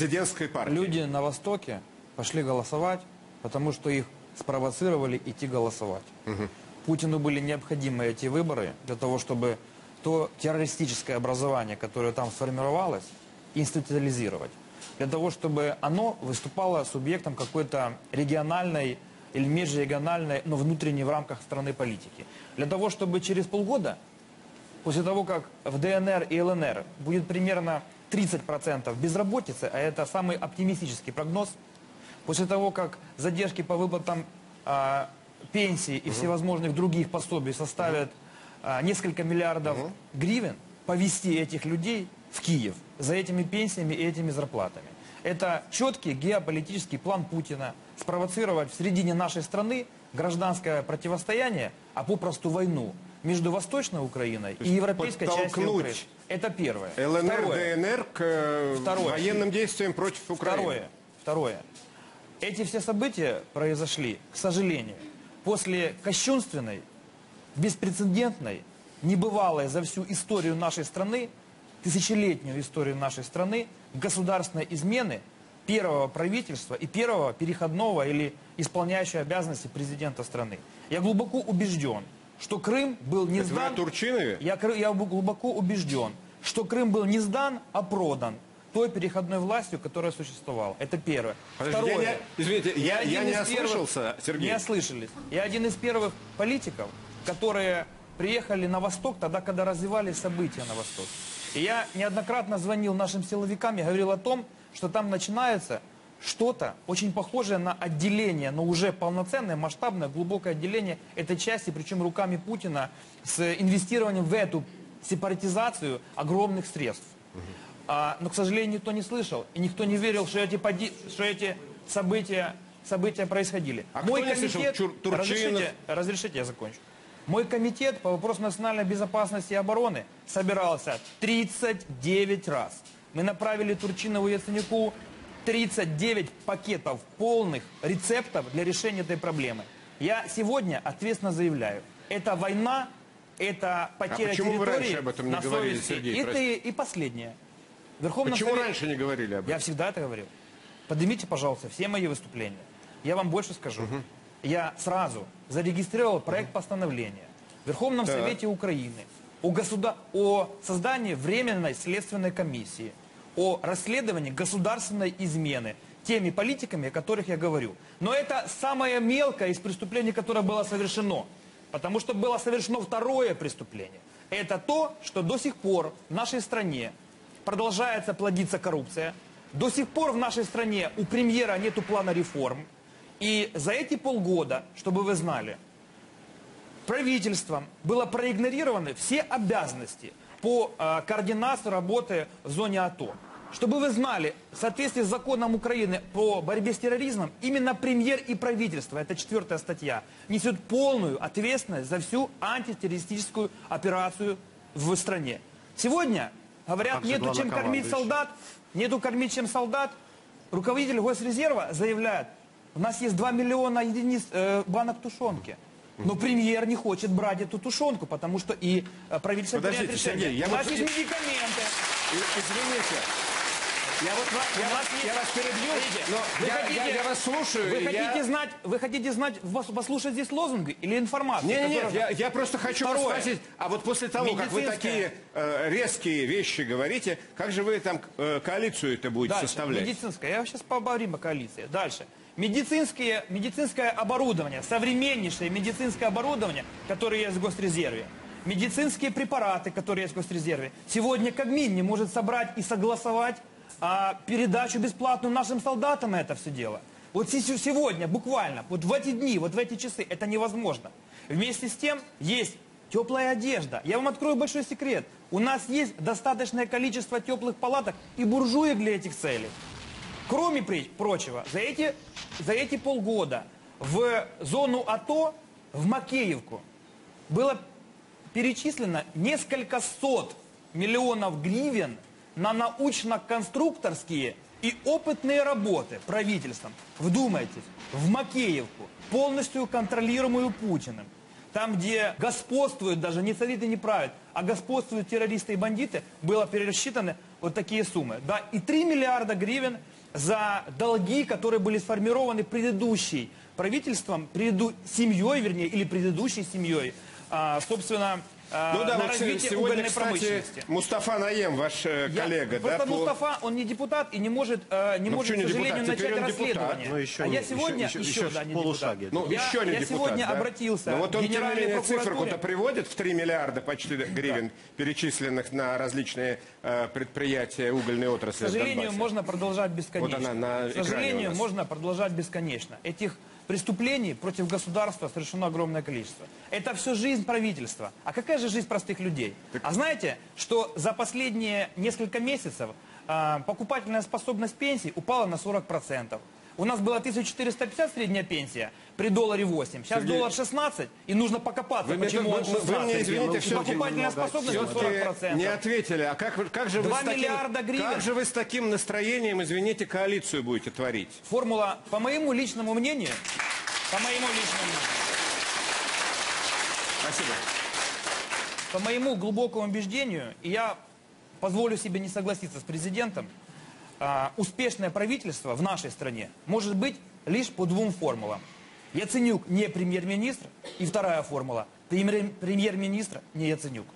президентской партии. Люди на Востоке пошли голосовать, потому что их спровоцировали идти голосовать. Путину были необходимы эти выборы для того, чтобы то террористическое образование, которое там сформировалось, институциализировать. Для того, чтобы оно выступало субъектом какой-то региональной или межрегиональной, но внутренней в рамках страны политики. Для того, чтобы через полгода после того, как в ДНР и ЛНР будет примерно 30% безработицы, а это самый оптимистический прогноз, после того, как задержки по выплатам а, пенсий и всевозможных других пособий составят а, несколько миллиардов гривен, повести этих людей в Киев за этими пенсиями и этими зарплатами. Это четкий геополитический план Путина спровоцировать в середине нашей страны гражданское противостояние, а попросту войну между Восточной Украиной и европейской частью Украины. Это первое. ЛНР, Второе. ДНР к э, Второе. военным действиям против Украины. Второе. Второе. Эти все события произошли, к сожалению, после кощунственной, беспрецедентной, небывалой за всю историю нашей страны, тысячелетнюю историю нашей страны, государственной измены первого правительства и первого переходного или исполняющего обязанности президента страны. Я глубоко убежден, что Крым был не Это вы сдан... о Турчинове? Я, я глубоко убежден, что Крым был не сдан, а продан той переходной властью, которая существовала. Это первое. Подожди, Второе. я извините, я- один я не из первых- ослышался, Сергей. Не ослышались. Я один из первых политиков, которые приехали на Восток тогда, когда развивались события на Востоке. И я неоднократно звонил нашим силовикам и говорил о том, что там начинается что-то очень похожее на отделение, но уже полноценное, масштабное, глубокое отделение этой части, причем руками Путина, с инвестированием в эту сепаратизацию огромных средств. А, но, к сожалению, никто не слышал, и никто не верил, что эти, поди- что эти события, события происходили. А кто не слышал? Чур- Турчинов? разрешите, разрешите, я закончу. Мой комитет по вопросу национальной безопасности и обороны собирался 39 раз. Мы направили Турчинову и Яценюку 39 пакетов полных рецептов для решения этой проблемы. Я сегодня ответственно заявляю, это война, это потеря А почему вы территории раньше об этом не на говорили, совести. Сергей, И, ты- и последнее. Верховном Почему Совете- раньше не говорили об этом? я всегда это говорил. Поднимите, пожалуйста, все мои выступления. Я вам больше скажу. Я сразу зарегистрировал проект постановления в Верховном Так. Совете Украины о, государ... о создании Временной следственной комиссии, о расследовании государственной измены теми политиками, о которых я говорю. Но это самое мелкое из преступлений, которое было совершено. Потому что было совершено второе преступление. Это то, что до сих пор в нашей стране продолжается плодиться коррупция. До сих пор в нашей стране у премьера нету плана реформ. И за эти полгода, чтобы вы знали, правительством было проигнорированы все обязанности по э, координации работы в зоне АТО. Чтобы вы знали, в соответствии с законом Украины по борьбе с терроризмом, именно премьер и правительство, это четвертая статья, несет полную ответственность за всю антитеррористическую операцию в стране. Сегодня, говорят, нету чем кормить солдат, нету кормить чем солдат. Руководитель Госрезерва заявляет, у нас есть 2 миллиона единиц э, банок тушенки. Но премьер не хочет брать эту тушенку, потому что и э, правительство Подождите, принято решение. Сергей, я У вот- нас есть медикаменты. Извините. Я, вот, ва- я, вас, я вас перебью, но вы я, хотите- я- я вас слушаю. Вы и я- хотите знать, вы хотите знать, вас- послушать здесь лозунги или информацию? Не, не, нет, которая- я, я просто хочу вас Второе. спросить, а вот после того, как вы Медицинская- такие э, резкие вещи говорите, как же вы там э, коалицию это будете Дальше. составлять? Медицинское. Я сейчас поговорим о коалиции. Дальше. Медицинские, медицинское оборудование, современнейшее медицинское оборудование, которое есть в Госрезерве. Медицинские препараты, которые есть в Госрезерве. Сегодня Кабмин не может собрать и согласовать а, передачу бесплатную нашим солдатам это все дело. Вот се- сегодня, буквально, вот в эти дни, вот в эти часы, это невозможно. Вместе с тем есть теплая одежда. Я вам открою большой секрет. У нас есть достаточное количество теплых палаток и буржуек для этих целей. Кроме прочего, за эти, за эти полгода в зону АТО, в Макеевку, было перечислено несколько сот миллионов гривен на научно-конструкторские и опытные работы правительством. Вдумайтесь, в Макеевку, полностью контролируемую Путиным. Там, где господствуют, даже не цариты не правят, а господствуют террористы и бандиты, было пересчитано вот такие суммы. Да, и 3 миллиарда гривен за долги, которые были сформированы предыдущей правительством, преду... семьей, вернее, или предыдущей семьей, а, собственно, Ну да, на вот развитие сегодня, угольной кстати, промышленности. Мустафа Наем, ваш э, Я- коллега, да, Просто Мустафа, он не депутат и не может, э, не Ну, может, к не сожалению, депутат? Теперь начать расследование. Ну, еще а не- я сегодня, еще- еще, еще да, не полушаге. депутат. Ну, я, еще не я депутат, сегодня да? обратился Но вот он, к тем не менее, цифру-то приводит в 3 миллиарда почти гривен, перечисленных на различные э, предприятия угольной К отрасли в сожалению, можно продолжать бесконечно. Вот она на К сожалению, можно продолжать бесконечно. Этих преступлений против государства совершено огромное количество. Это все жизнь правительства. А какая же жизнь простых людей? А знаете, что за последние несколько месяцев а, покупательная способность пенсий упала на 40%. У нас была 1450 средняя пенсия при долларе 8. Сейчас Сергей, доллар 16, и нужно покопаться, Вы почему он вы- вы 16. мне извините, покупательная способность на Все-таки 40%. не ответили. А как, как же вы с таким, гривен. Как же вы с таким настроением, извините, коалицию будете творить? Формула, по моему личному мнению, по моему личному Спасибо. по моему глубокому убеждению, и я позволю себе не согласиться с президентом, а, успешное правительство в нашей стране может быть лишь по двум формулам. Яценюк не премьер-министр, и вторая формула, премьер- премьер-министр не Яценюк.